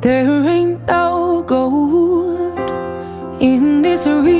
There ain't no gold in this arena.